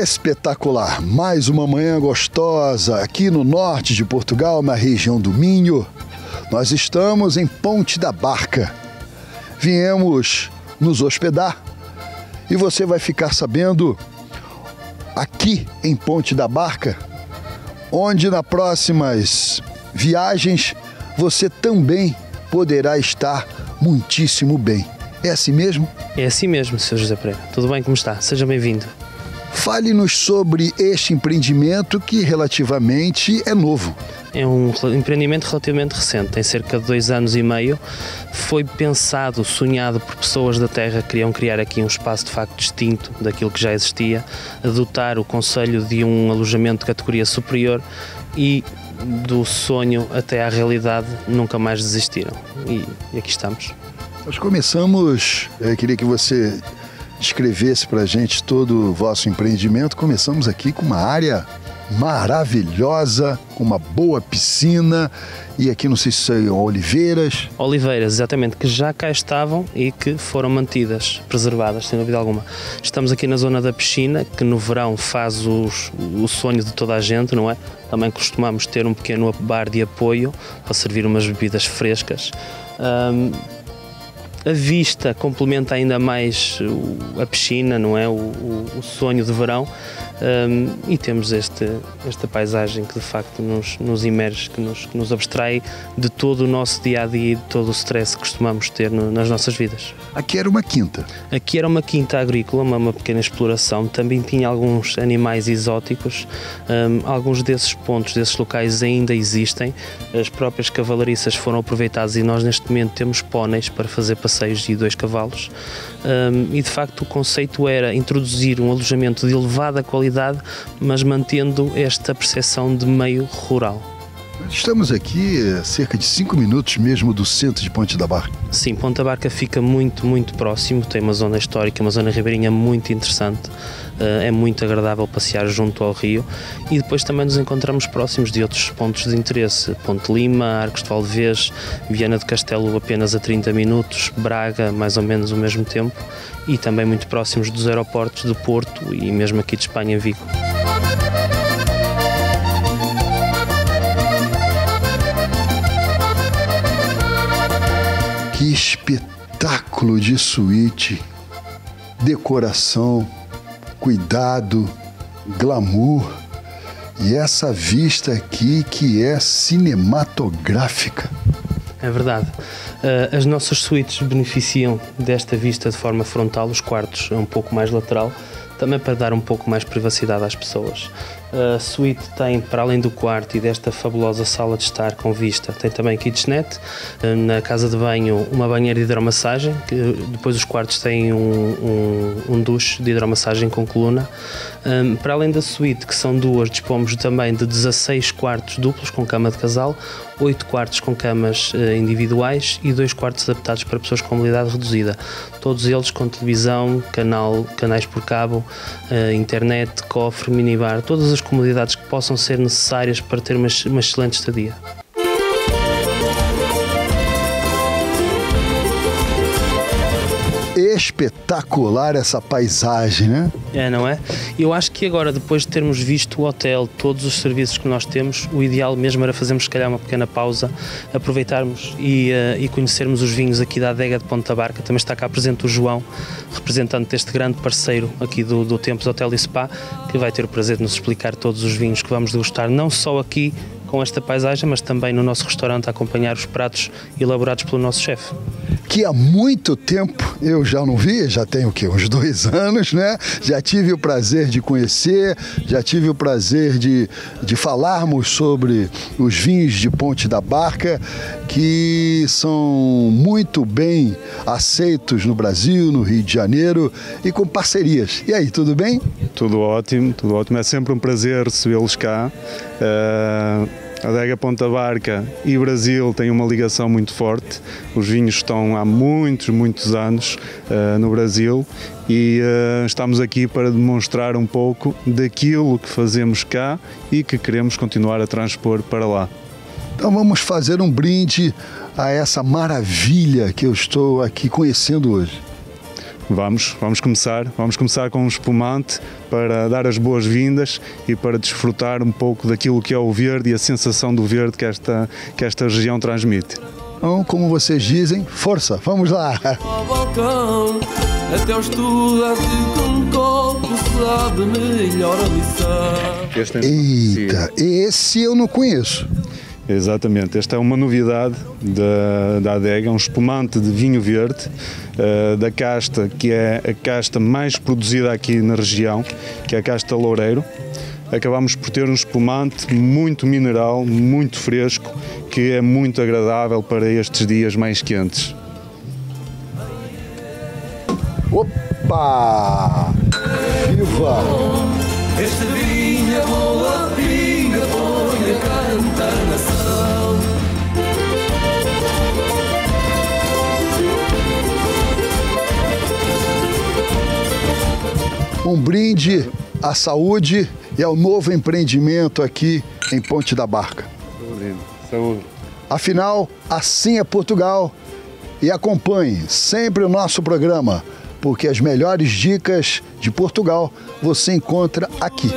Espetacular, mais uma manhã gostosa aqui no norte de Portugal, na região do Minho. Nós estamos em Ponte da Barca. Viemos nos hospedar e você vai ficar sabendo aqui em Ponte da Barca, onde nas próximas viagens você também poderá estar muitíssimo bem. É assim mesmo? É assim mesmo, Sr. José Pereira. Tudo bem? Como está? Seja bem-vindo. Fale-nos sobre este empreendimento que relativamente é novo. É um empreendimento relativamente recente, tem cerca de dois anos e meio. Foi pensado, sonhado por pessoas da Terra que queriam criar aqui um espaço de facto distinto daquilo que já existia, adotar o conselho de um alojamento de categoria superior e do sonho até à realidade nunca mais desistiram. E, aqui estamos. Nós começamos, eu queria que você descrevesse para a gente todo o vosso empreendimento. Começamos aqui com uma área maravilhosa, com uma boa piscina e aqui não sei se são oliveiras. Oliveiras, exatamente, que já cá estavam e que foram mantidas, preservadas, sem dúvida alguma. Estamos aqui na zona da piscina, que no verão faz os, o sonho de toda a gente, não é? Também costumamos ter um pequeno bar de apoio para servir umas bebidas frescas. Um, a vista complementa ainda mais a piscina, não é? O, o, o sonho de verão. Um, e temos este, esta paisagem que de facto nos, nos imerge, que nos, que nos abstrai de todo o nosso dia a dia e de todo o stress que costumamos ter no, nas nossas vidas. Aqui era uma quinta. Aqui era uma quinta agrícola, uma, uma pequena exploração. Também tinha alguns animais exóticos. Um, alguns desses pontos, desses locais ainda existem. As próprias cavalariças foram aproveitadas e nós neste momento temos póneis para fazer passeios de dois cavalos. Um, e de facto o conceito era introduzir um alojamento de elevada qualidade mas mantendo esta percepção de meio rural. Estamos aqui a cerca de 5 minutos mesmo do centro de Ponte da Barca. Sim, Ponte da Barca fica muito, muito próximo, tem uma zona histórica, uma zona ribeirinha muito interessante, eh, é muito agradável passear junto ao rio e depois também nos encontramos próximos de outros pontos de interesse, Ponte Lima, Arcos de Valdevez, Viana do Castelo apenas a 30 minutos, Braga mais ou menos o mesmo tempo e também muito próximos dos aeroportos do Porto e mesmo aqui de Espanha, Vigo. Que espetáculo de suíte, decoração, cuidado, glamour e essa vista aqui que é cinematográfica. É verdade. Uh, as nossas suítes beneficiam desta vista de forma frontal, os quartos um pouco mais lateral, também para dar um pouco mais privacidade às pessoas. A suíte tem, para além do quarto e desta fabulosa sala de estar com vista, tem também kitchenette. Na casa de banho, uma banheira de hidromassagem. Depois os quartos têm um, um, um duche de hidromassagem com coluna. Um, para além da suíte, que são duas, dispomos também de 16 quartos duplos com cama de casal, 8 quartos com camas uh, individuais e 2 quartos adaptados para pessoas com mobilidade reduzida. Todos eles com televisão, canal, canais por cabo, uh, internet, cofre, minibar, todas as comodidades que possam ser necessárias para ter uma, uma excelente estadia. Espetacular essa paisagem, né? É, não é? Eu acho que agora, depois de termos visto o hotel, todos os serviços que nós temos, o ideal mesmo era fazermos, se calhar, uma pequena pausa, aproveitarmos e, uh, e conhecermos os vinhos aqui da adega de Ponta Barca. Também está cá presente o João, representante deste grande parceiro aqui do, do Tempos Hotel e Spa, que vai ter o prazer de nos explicar todos os vinhos que vamos degustar, não só aqui com esta paisagem, mas também no nosso restaurante a acompanhar os pratos elaborados pelo nosso chefe. Que há muito tempo eu já não vi, já tenho o quê? Uns dois anos, né? Já tive o prazer de conhecer, já tive o prazer de, de falarmos sobre os vinhos de Ponte da Barca, que são muito bem aceitos no Brasil, no Rio de Janeiro e com parcerias. E aí, tudo bem? Tudo ótimo, tudo ótimo. É sempre um prazer recebê-los cá. Uh a Adega Ponta Barca e Brasil têm uma ligação muito forte. Os vinhos estão há muitos, muitos anos uh, no Brasil e uh, estamos aqui para demonstrar um pouco daquilo que fazemos cá e que queremos continuar a transpor para lá. Então vamos fazer um brinde a essa maravilha que eu estou aqui conhecendo hoje. Vamos, vamos começar. Vamos começar com um espumante para dar as boas-vindas e para desfrutar um pouco daquilo que é o verde e a sensação do verde que esta, que esta região transmite. Então, como vocês dizem, força, vamos lá! Ao balcão, até os estudantes com copo sabe melhor a lição. Este Eita, esse eu não conheço. Exatamente, esta é uma novidade da, da adega, um espumante de vinho verde, eh, da casta que é a casta mais produzida aqui na região, que é a casta Loureiro. Acabamos por ter um espumante muito mineral, muito fresco, que é muito agradável para estes dias mais quentes. Opa! Viva! Este vinho é boa Um brinde à saúde e ao novo empreendimento aqui em Ponte da Barca. Saúde. Afinal, assim é Portugal. E acompanhe sempre o nosso programa, porque as melhores dicas de Portugal você encontra aqui.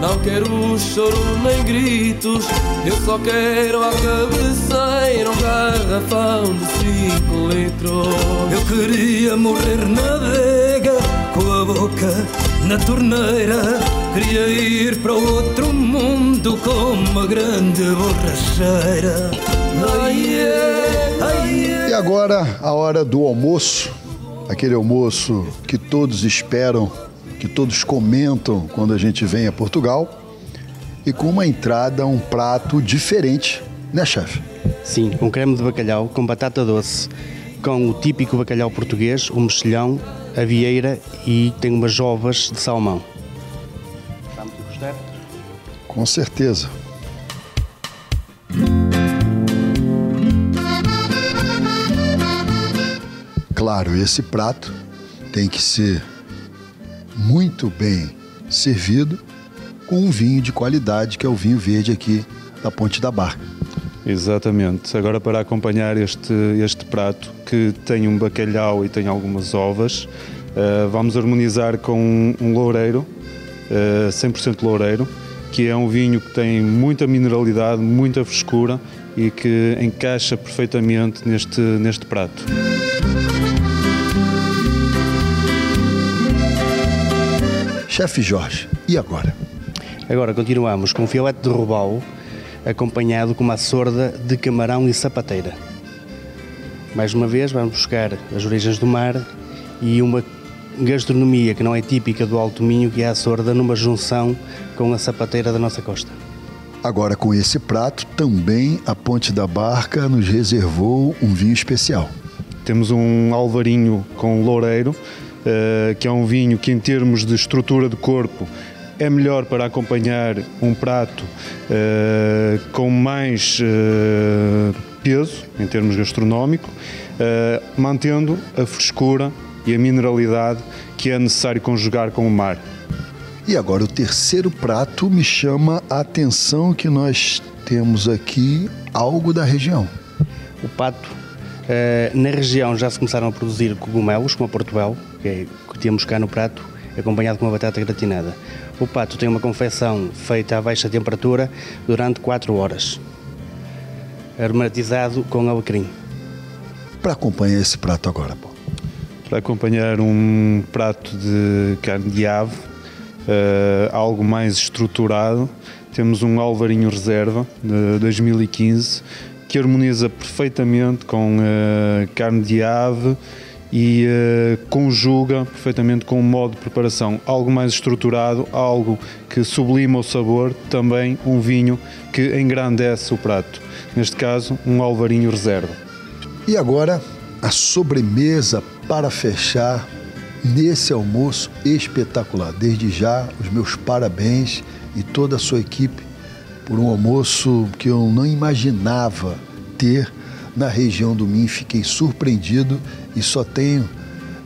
Não quero choro nem gritos, eu só quero a cabeceira, um garrafão de 5 litros. Eu queria morrer na adega, com a boca na torneira. Queria ir para outro mundo com uma grande borracheira. E agora a hora do almoço, aquele almoço que todos esperam, que todos comentam quando a gente vem a Portugal, e com uma entrada, um prato diferente, né, chefe? Sim, um creme de bacalhau com batata doce, com o típico bacalhau português, o mexilhão, a vieira e tem umas ovas de salmão. Vamos gostar? Com certeza. Claro, esse prato tem que ser muito bem servido com um vinho de qualidade, que é o vinho verde aqui da Ponte da Barca. Exatamente. Agora para acompanhar este, este prato que tem um bacalhau e tem algumas ovas, eh, vamos harmonizar com um, um loureiro, eh, 100% loureiro, que é um vinho que tem muita mineralidade, muita frescura e que encaixa perfeitamente neste, neste prato. Chefe Jorge, e agora? Agora continuamos com um filete de robalo, acompanhado com uma sorda de camarão e sapateira. Mais uma vez vamos buscar as origens do mar e uma gastronomia que não é típica do Alto Minho, que é a sorda numa junção com a sapateira da nossa costa. Agora, com esse prato, também a Ponte da Barca nos reservou um vinho especial. Temos um alvarinho com loureiro, que é um vinho que, em termos de estrutura de corpo, é melhor para acompanhar um prato eh, com mais eh, peso, em termos gastronómico, eh, mantendo a frescura e a mineralidade que é necessário conjugar com o mar. E agora, o terceiro prato me chama a atenção que nós temos aqui algo da região. O pato, eh, na região já se começaram a produzir cogumelos, como a portobello, que, é, que temos cá no prato, acompanhado com uma batata gratinada. O pato tem uma confecção feita a baixa temperatura durante 4 horas, aromatizado com alecrim. Para acompanhar esse prato agora, pô. Para acompanhar um prato de carne de ave, eh, algo mais estruturado, temos um alvarinho reserva de 2015 que harmoniza perfeitamente com eh, carne de ave e eh, conjuga perfeitamente com o modo de preparação. Algo mais estruturado, algo que sublima o sabor, também um vinho que engrandece o prato. Neste caso, um alvarinho reserva. E agora, a sobremesa para fechar nesse almoço espetacular. Desde já, os meus parabéns e toda a sua equipe por um almoço que eu não imaginava ter na região do Minho. Fiquei surpreendido e só tenho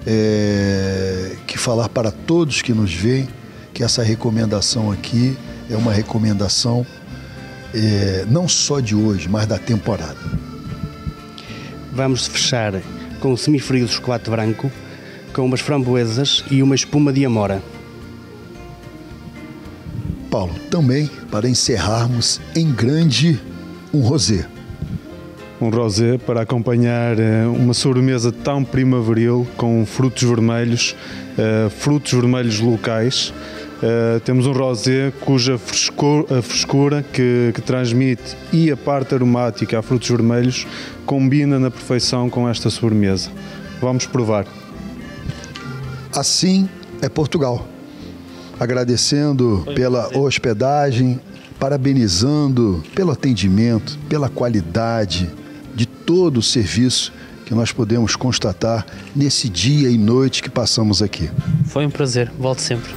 é, que falar para todos que nos veem que essa recomendação aqui é uma recomendação é, não só de hoje, mas da temporada. Vamos fechar com o semifrio de chocolate branco, com umas framboesas e uma espuma de amora. Paulo, também para encerrarmos em grande um rosé. Um rosé para acompanhar eh, uma sobremesa tão primaveril com frutos vermelhos, uh, frutos vermelhos locais. Uh, temos um rosé cuja frescura, a frescura que, que, transmite e a parte aromática a frutos vermelhos combina na perfeição com esta sobremesa. Vamos provar. Assim é Portugal. Agradecendo pela hospedagem, parabenizando pelo atendimento, pela qualidade de todo o serviço que nós podemos constatar nesse dia e noite que passamos aqui. Foi um prazer, volte sempre.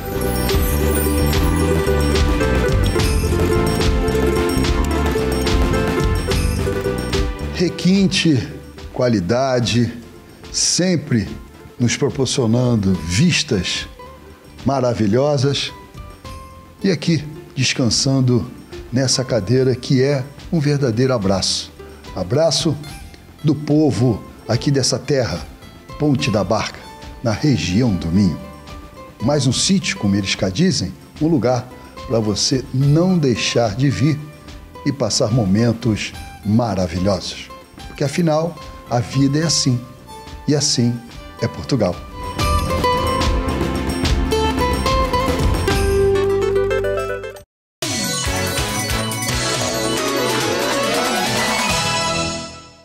Requinte, qualidade, sempre nos proporcionando vistas maravilhosas e aqui descansando nessa cadeira que é um verdadeiro abraço. Abraço do povo aqui dessa terra, Ponte da Barca, na região do Minho. Mais um sítio, como eles cá dizem, um lugar para você não deixar de vir e passar momentos maravilhosos. Porque afinal, a vida é assim. E assim é Portugal.